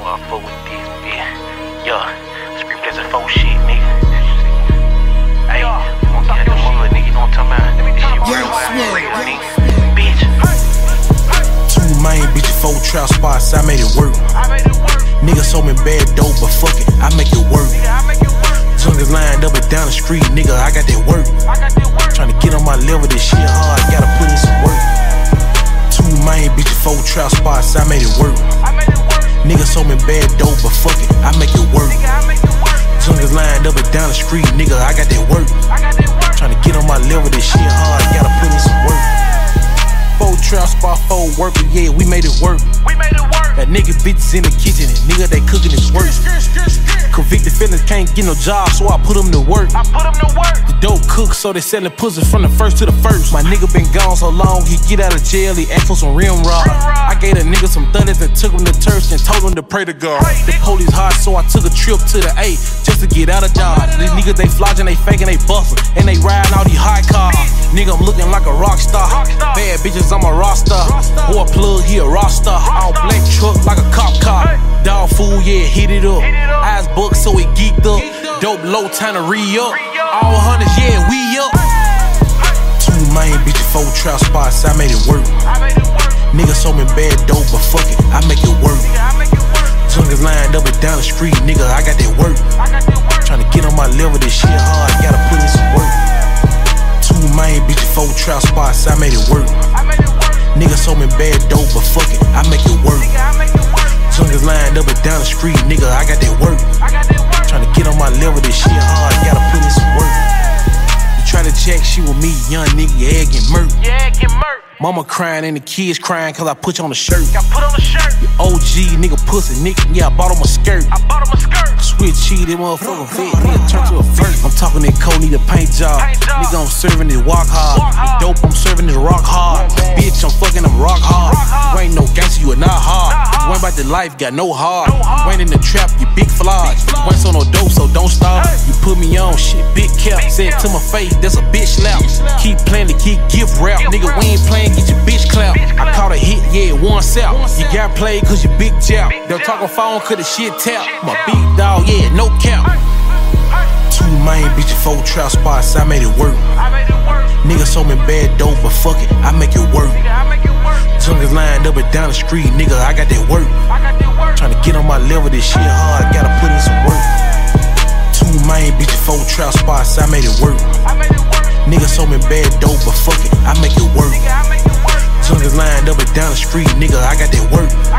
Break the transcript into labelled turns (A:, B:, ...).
A: know I fuck with this bitch. Yeah, Street Blessing 4 shit, nigga. Hey, I'm gonna get the mud, nigga. You know what I'm talking about? This shit real wild, real, nigga. Bitch.
B: Two main bitches, four trap spots, I made it work. Nigga sold me bad dope, but fuck it, I make it work. Junkies lined up and down the street, nigga, I got that work. Tryna get on my level, this shit hard, gotta put in some work. Two main bitches, four trap spots, I made it work. Nigga sold me bad dope, but fuck it, I make it work. Nigga, I make it work. Junkies lined up and down the street, nigga, I got that work. We made it work.
A: We made it work.
B: That nigga bitches in the kitchen and nigga they cooking his work. Convicted felons can't get no job, so I put them to work.
A: I put him to work.
B: The dope cook, so they selling pussy from the first to the first. My nigga been gone so long, he get out of jail, he asked for some rim rock. I gave a nigga some thunders and took him to church and told him to pray to God. The police hot, so I took a trip to the A just to get out of Dodge. These niggas they flogging, they faking, they bustin', and they riding all these high. Nigga, I'm looking like a rock star.
A: Rockstar.
B: Bad bitches, I'm a roster. Boy, plug, he a roster. All
A: Rockstar.
B: black truck like a cop car.
A: Hey.
B: Dog food, yeah, hit it up.
A: Hit it up.
B: Eyes booked, so it geeked up.
A: Geeked up.
B: Dope low, time to re up. All hundreds, yeah, we up. Two main bitches, four trap spots, I made it work.
A: I made it work.
B: Nigga sold me bad dope, but fuck it, I make it work.
A: I it
B: lined up and down the street, nigga, I got that work.
A: I work.
B: Tryna get on my level, this shit hard, gotta put in some work. Trap spots, I made it work.
A: I made it work.
B: Nigga sold me bad dope, but fuck it, I make it work.
A: I make it work.
B: Junkies lined up and down the street, nigga, I got that work.
A: I got that work.
B: Tryna get on my level, this shit hard, gotta put in some work. You try to check, she with me, young nigga, head get murked.
A: Yeah, get murked.
B: Mama crying and the kids crying cause I put you on the shirt.
A: Got put on the shirt.
B: OG, nigga, pussy, nigga, yeah, I bought him a skirt.
A: I bought him a skirt.
B: Switch cheated, motherfucker, vet, nigga, turn to a. I'm talking that cold, need a paint job. Nigga, I'm serving this walk hard. Dope, I'm serving this rock hard. Bitch, I'm fucking them rock hard. Ain't no gangster, you are not hard. Ain't about the life, got no heart. Ain't in the trap, you big.
A: Big
B: You ain't on no dope, so don't stop. You put me on shit, big cap. Said to my face, that's a bitch slap. Keep playing to keep gift rap. Nigga, we ain't playing, yeah, one sap.
A: One
B: You got played cause you big jab. They'll talk on phone cause the shit tap. My big dog, yeah, no cap. Two main bitches, four trap spots, I made it work.
A: I made it work.
B: Nigga sold me bad dope, but fuck it, I make it work.
A: I.
B: Junkies lined up and down the street, nigga, I got that work.
A: I got that work.
B: Tryna get on my level, this shit hard, gotta put in some work. Two main bitches, four trap spots, I made it work.
A: I made it work.
B: Nigga sold me bad dope, but fuck it, I make it work. Down the street, nigga, I got that work.